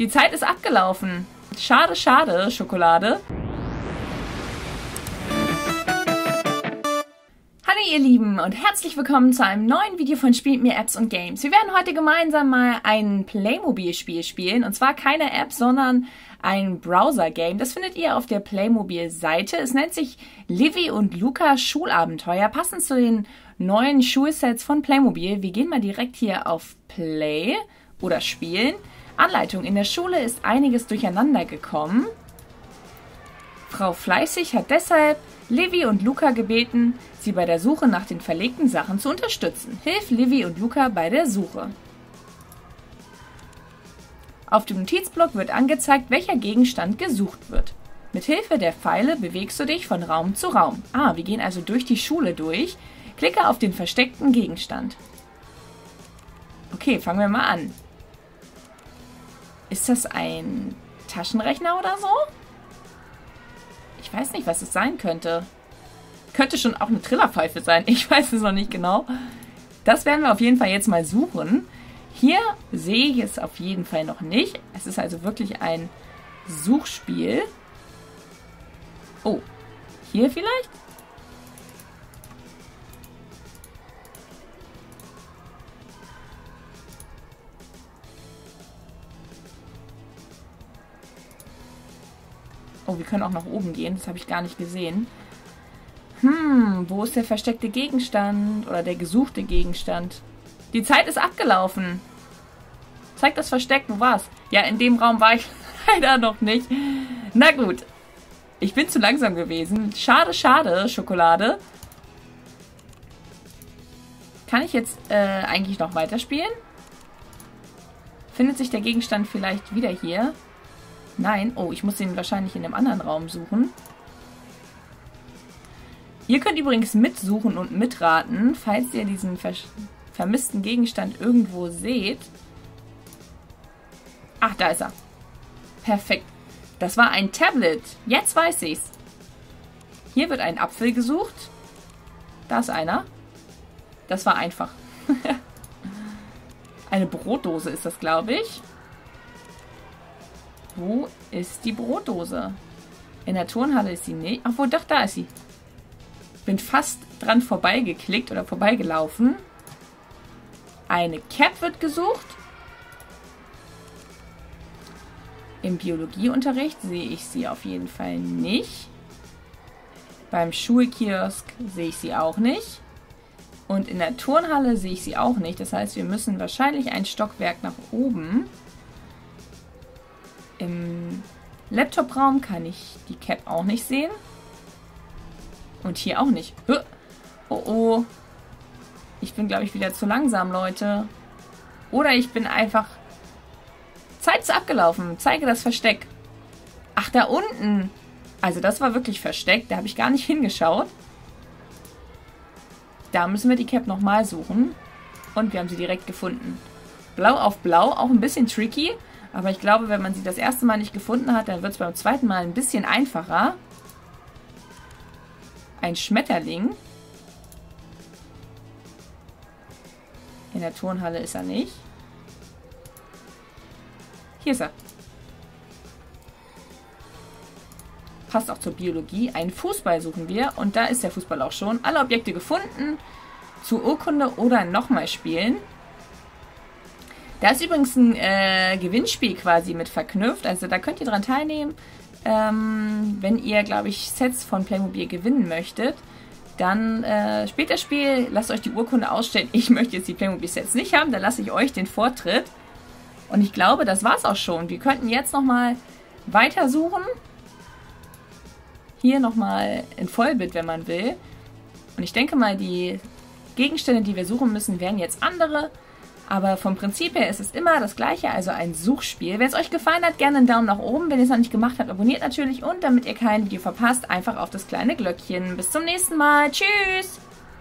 Die Zeit ist abgelaufen. Schade, schade, Schokolade. Hallo ihr Lieben und herzlich willkommen zu einem neuen Video von Spielt mir Apps und Games. Wir werden heute gemeinsam mal ein Playmobil-Spiel spielen. Und zwar keine App, sondern ein Browser-Game. Das findet ihr auf der Playmobil-Seite. Es nennt sich Livy und Luca Schulabenteuer, passend zu den neuen Schulsets von Playmobil. Wir gehen mal direkt hier auf Play oder Spielen. Anleitung. In der Schule ist einiges durcheinander gekommen. Frau Fleißig hat deshalb Livy und Luca gebeten, sie bei der Suche nach den verlegten Sachen zu unterstützen. Hilf Livy und Luca bei der Suche. Auf dem Notizblock wird angezeigt, welcher Gegenstand gesucht wird. Mit Hilfe der Pfeile bewegst du dich von Raum zu Raum. Ah, wir gehen also durch die Schule durch. Klicke auf den versteckten Gegenstand. Okay, fangen wir mal an. Ist das ein Taschenrechner oder so? Ich weiß nicht, was es sein könnte. Könnte schon auch eine Trillerpfeife sein. Ich weiß es noch nicht genau. Das werden wir auf jeden Fall jetzt mal suchen. Hier sehe ich es auf jeden Fall noch nicht. Es ist also wirklich ein Suchspiel. Oh, hier vielleicht? Oh, wir können auch nach oben gehen. Das habe ich gar nicht gesehen. Hm, wo ist der versteckte Gegenstand oder der gesuchte Gegenstand? Die Zeit ist abgelaufen. Zeig das Versteck, wo war's? Ja, in dem Raum war ich leider noch nicht. Na gut. Ich bin zu langsam gewesen. Schade, schade, Schokolade. Kann ich jetzt äh, eigentlich noch weiterspielen? Findet sich der Gegenstand vielleicht wieder hier? Nein. Oh, ich muss den wahrscheinlich in einem anderen Raum suchen. Ihr könnt übrigens mitsuchen und mitraten, falls ihr diesen ver vermissten Gegenstand irgendwo seht. Ach, da ist er. Perfekt. Das war ein Tablet. Jetzt weiß ich's. Hier wird ein Apfel gesucht. Da ist einer. Das war einfach. Eine Brotdose ist das, glaube ich. Wo ist die Brotdose? In der Turnhalle ist sie nicht. Ach, wo, doch, da ist sie. Bin fast dran vorbeigeklickt oder vorbeigelaufen. Eine Cap wird gesucht. Im Biologieunterricht sehe ich sie auf jeden Fall nicht. Beim Schulkiosk sehe ich sie auch nicht. Und in der Turnhalle sehe ich sie auch nicht. Das heißt, wir müssen wahrscheinlich ein Stockwerk nach oben. Im Laptop-Raum kann ich die Cap auch nicht sehen. Und hier auch nicht. Oh oh. Ich bin, glaube ich, wieder zu langsam, Leute. Oder ich bin einfach... Zeit ist abgelaufen. Zeige das Versteck. Ach, da unten. Also das war wirklich versteckt. Da habe ich gar nicht hingeschaut. Da müssen wir die Cap nochmal suchen. Und wir haben sie direkt gefunden. Blau auf Blau, auch ein bisschen tricky. Aber ich glaube, wenn man sie das erste Mal nicht gefunden hat, dann wird es beim zweiten Mal ein bisschen einfacher. Ein Schmetterling. In der Turnhalle ist er nicht. Hier ist er. Passt auch zur Biologie. Einen Fußball suchen wir. Und da ist der Fußball auch schon. Alle Objekte gefunden. Zur Urkunde oder nochmal spielen. Da ist übrigens ein äh, Gewinnspiel quasi mit verknüpft. Also da könnt ihr dran teilnehmen. Ähm, wenn ihr, glaube ich, Sets von Playmobil gewinnen möchtet, dann äh, spielt das Spiel, lasst euch die Urkunde ausstellen. Ich möchte jetzt die Playmobil-Sets nicht haben, dann lasse ich euch den Vortritt. Und ich glaube, das war's auch schon. Wir könnten jetzt nochmal weitersuchen. Hier nochmal in Vollbild, wenn man will. Und ich denke mal, die Gegenstände, die wir suchen müssen, wären jetzt andere. Aber vom Prinzip her ist es immer das gleiche, also ein Suchspiel. Wenn es euch gefallen hat, gerne einen Daumen nach oben. Wenn ihr es noch nicht gemacht habt, abonniert natürlich. Und damit ihr kein Video verpasst, einfach auf das kleine Glöckchen. Bis zum nächsten Mal. Tschüss!